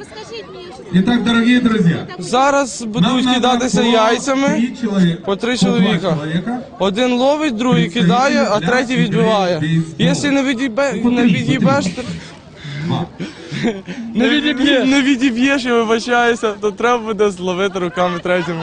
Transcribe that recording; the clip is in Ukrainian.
розкажіть мені, дорогі друзі, Зараз будуть кидатися яйцями. по три чоловіка. Один ловить, другий кидає, а третій відбиває. Якщо не відібе, не відібеш, то не відіб'єш, не відіб'єш, я вибачаюся, то треба буде зловити руками третьому.